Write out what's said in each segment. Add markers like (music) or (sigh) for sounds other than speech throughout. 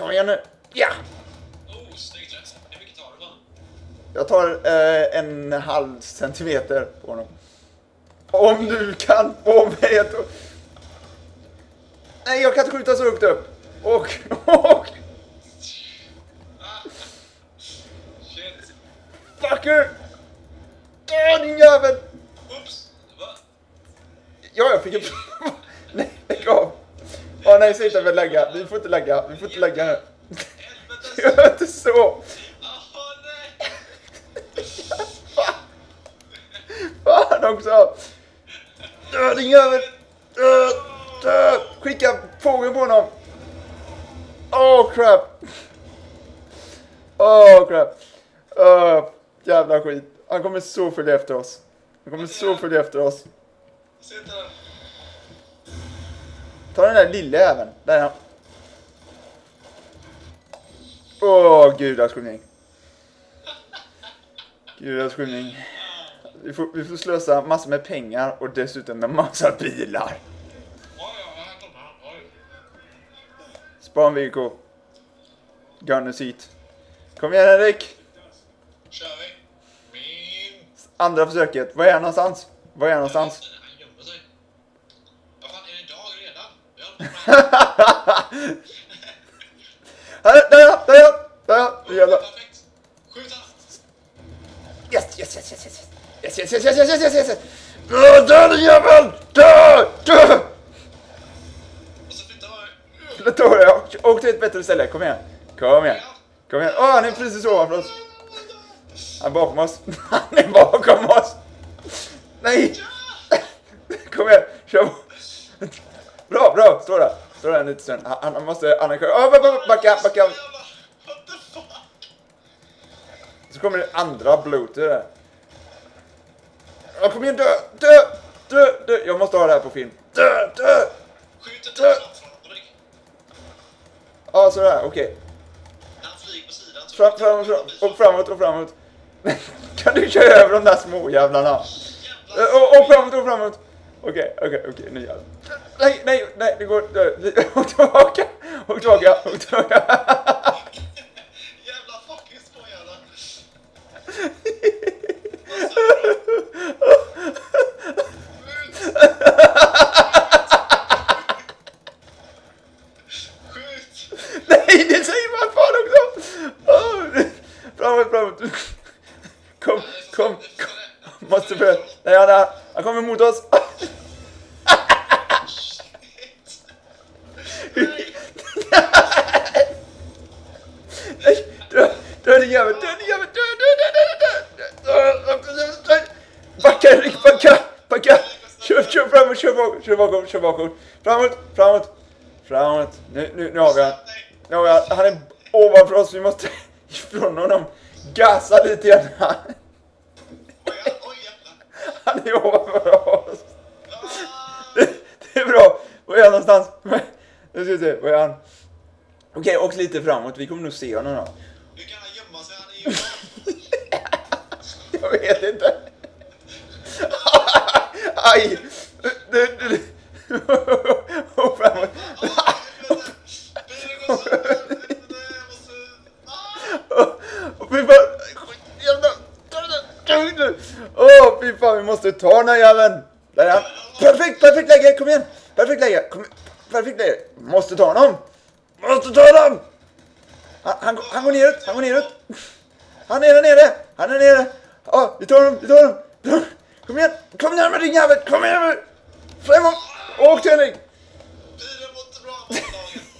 Kom igen nu. Ja! Oh, snyggt rätt. Hur mycket tar du va? Jag tar eh, en halv centimeter på honom. Om du kan få mig att... Nej, jag kan inte skjuta så högt upp. Och, och, Shit. fucker! Dö din jävel! Oops. Va? Ja, jag fick en... nej, lägg av. Åh nej, säg inte att vi lägga. Vi får inte lägga. Vi får inte lägga nu. Gör inte så! Fan också! Dö! Dö! Skicka fågeln på honom! Oh, crap! Oh, crap! Uh, jävla skit. Han kommer så följa efter oss. Han kommer så följa efter oss. Ta den där lilla även. Där är han. Åh, oh, gudars skymning. Gudars skymning. Vi får, vi får slösa massor med pengar och dessutom med massa bilar. Span VK. Gunners hit. Kom igen Henrik! Kör vi. Min... Andra försöket. Var är han någonstans? Var är han någonstans? (laughs) Här, där ja, där ja, där ja. Nu jävlar. Perfekt. Skjut Yes, yes, yes, yes, yes. Yes, yes, yes, yes, yes, yes, yes, yes. Dö, dö, jävel! Dö, dö! Och så flyttar jag. Flyttar jag. Åk till ett bättre ställe, kom igen. Kom igen. Kom igen. Åh, han är precis ovanför oss. Han är bakom oss. (laughs) Han är bakom oss. Nej! Kom igen, kör på. Bra, bra. Stå där. Stå där en liten. Han, han måste... Han är. Åh, backa, backa? Så kommer det andra bloater där. Ja, kom igen, dö, dö, dö, dö. Jag måste ha det här på film. Dö, dö. Skjut Dö. Ja, sådär, okej. Så... Fram, framåt, framåt, och framåt och framåt. (laughs) Kan du köra över de där små jävlarna? Jävlar. Och, och framåt och framåt. Okej, okej, okej, nu jävlar. Nej, nej, nej, det går inte. (laughs) Och tillbaka, och tillbaka, och tillbaka. (laughs) Jävla fucking småjävlar. Skjut! Nej, det säger man fan också! Åh, Framåt, framåt. Kom, kom, kom. Måste börja. Nej, han, han kommer mot oss. Backa backa. Kör, kör framåt, kör bakåt, kör bakåt, kör bakåt. Framåt, framåt, framåt. Nu, nu, nu har vi han. Nu har vi han. Han är ovanför oss, vi måste (laughs) ifrån honom. Gasa lite grann. Han är ovanför oss. Det, det är bra. Var är han någonstans? (laughs) Nu ska vi se, var är han? Okej, och lite framåt. Vi kommer nog se honom då. Hur kan han gömma sig? Han är ju... (laughs) Jag vet inte. Aj! Du, du, du. Och framåt. Fy fan. Åh, fy fan, vi måste ta den här jäveln. Där är han. Perfekt, perfekt läge. Kom igen. Perfekt läge. Kom, perfekt läge. Måste ta honom. Måste ta honom. Han, han, han går neråt. Han går neråt. Han är där nere. Han är nere. Ja, vi tar honom. Vi tar honom. Kom igen. Kom närmare din jävel. Kom igen. Framåt. Åk till Henrik. Bilen mår inte bra på dagen.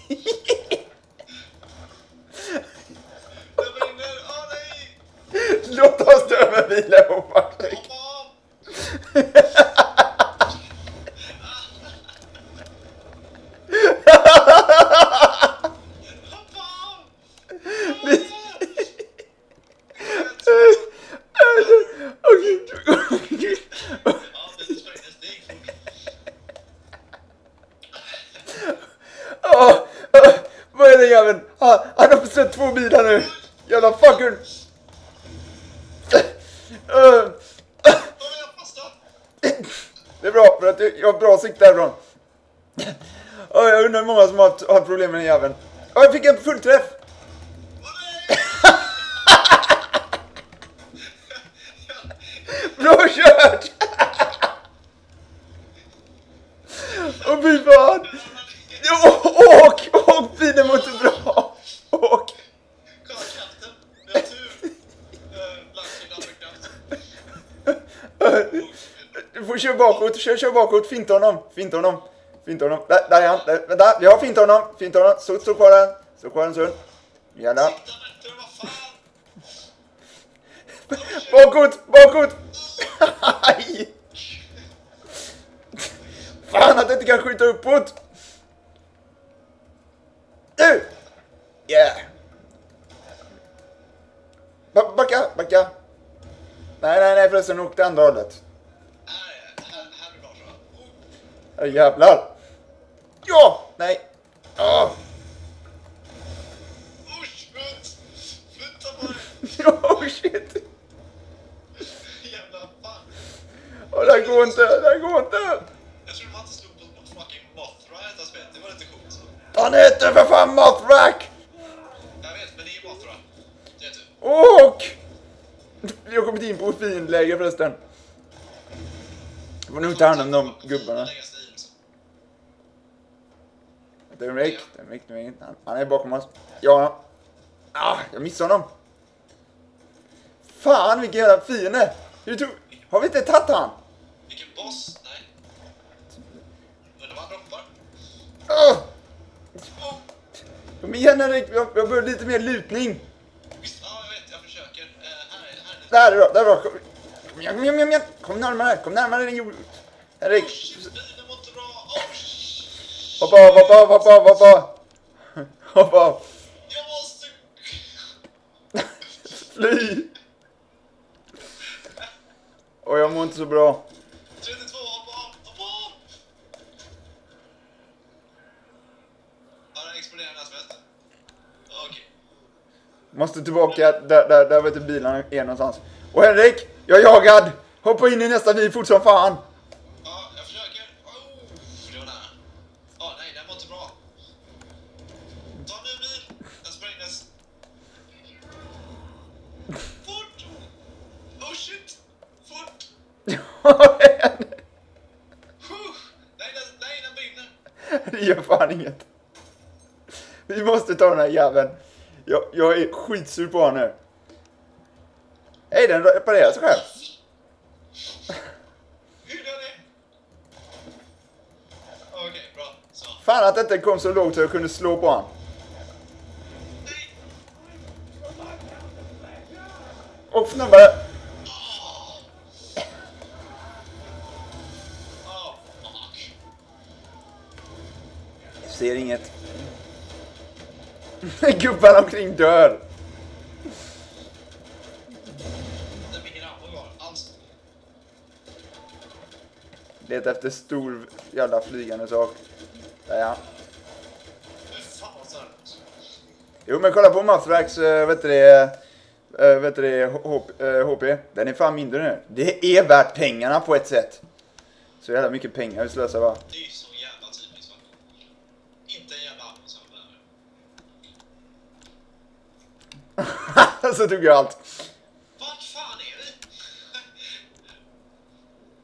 (laughs) Den brinner. Åh nej! Låt oss dö med bilen. Hoppa av! (laughs) Hoppa av! Okej. Ja, det sprängdes. Det gick fort. Åh, åh, Vad är det jäveln? Han, han har beställt två bilar nu. Jävla fucker. Åh, Då är jag fastnat. Det är bra, för att jag har bra sikt därifrån. Jag undrar hur många som har haft, problem med den jäveln. Jag fick en fullträff! Bra kört! Åh fy fan! Åk! Åk bilen mot bra! Åk! Kolla kraften. Vi har tur. Eh, Lastbil, Afrika. Du får köra bakåt, kör, kör bakåt, finta honom, finta honom, finta honom. Där, där är han, där, vänta, vi har fintat honom, finta honom. Stå, stå kvar där, stå kvar en stund. Gärna. (laughs) Bakåt, bakåt! Aj! (laughs) Fan att jag inte kan skjuta uppåt! Nu! Yeah! Ba- backa, backa! Nej, nej, nej förresten, åk det andra hållet. Här, är- här, här blir bra tror jag. Oh, Herre jävlar! Ja! Nej! Ah. Usch, runt! Flytta på dig! Oh shit! Jävla fan. Oh, det här går inte, det här går inte! Jag trodde man inte slog på mot fucking Mothra i detta spelet. Det var lite coolt. Han heter för fan Mothrack! Jag vet, men det är Mothra. Det är typ. Och! Vi har kommit in på fiendläge förresten. Jag får nog ta hand om de gubbarna. Lägga sig i, liksom. Det det det är en han, han är bakom oss. Ja. Ah, jag missade honom. Fan vilken jävla fiende! Hur tog... Har vi inte tagit han? Vilken boss? Nej. Undrar vad han droppar? Oh, Kom igen Henrik, jag, jag behöver lite mer lutning. visst, ja, jag vet. Jag försöker. Eh, här är här är det. Där är bra, där är bra. Kom, igen, kom igen, kom igen. Kom närmare, kom närmare din jord. Henrik, Usch, bilen hoppa av, hoppa av, hoppa av, hoppa av. Hoppa av. Jag måste... Fly! Och jag mår inte så bra. 32, hoppa av, hoppa av! Ja, den exploderar nästa väster. Okej. Måste tillbaka där, där, där vet du bilarna är någonstans. Och Henrik, jag är jagad! Hoppa in i nästa bil fort som fan! Ja, jag försöker. Oh, det var nära. Ja, nej, den var inte bra. Ta en ny bil. Den sprängdes. Fort! Oh shit! Fort! Huh. Nej, den, nej, den brinner. Det gör fan inget. Vi måste ta den här jäveln. Jag, jag är skitsur på honom nu. Hej, den reparerar sig själv. Okej, bra. Så. Fan att det inte kom så lågt så jag kunde slå på honom. Och snabbare. Ser inget. (laughs) Gubbarna omkring dör. Den Leta efter stor jävla flygande sak. Där ja! Jo men kolla på Mathrax, eh, äh, vet du det, eh, äh, vet du det, HP. Eh, Den är fan mindre nu. Det är värt pengarna på ett sätt. Så jävla mycket pengar vi slösar va. Det är ju så va. Inte en jävla ammo som behöver. (laughs) så tog jag allt. Vart fan är vi?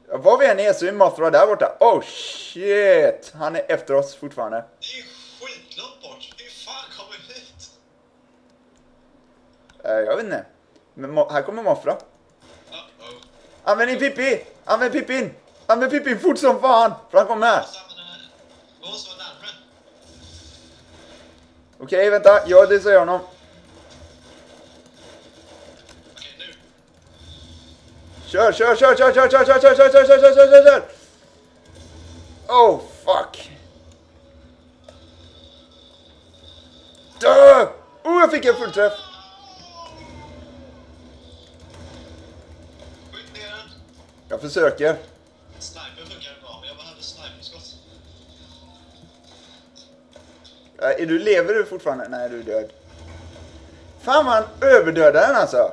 Ja, Var vi än är så är Mothra där borta. Oh shit! Han är efter oss fortfarande. Det är skitlångt bort. Hur fan kommer vi hit? Eh, jag vet inte. Men här kommer Mothra. Uh-oh. Använd din Pippi! Använd Pippin! Använd Pippin fort som fan! För han kommer här. Måste använda den. Vi måste vara närmare. Okej, vänta. Jag honom. Okej, nu. Kör, kör, kör, kör, kör, kör, kör, kör, kör, kör, kör, kör, kör, kör, kör! Oh, fuck! Dö! Oh, jag fick en ner den. Jag försöker. Sniper funkar bra, men jag behöver sniperskott. Äh, Är du, lever du fortfarande? Nej, du är död. Fan vad han överdödade den alltså.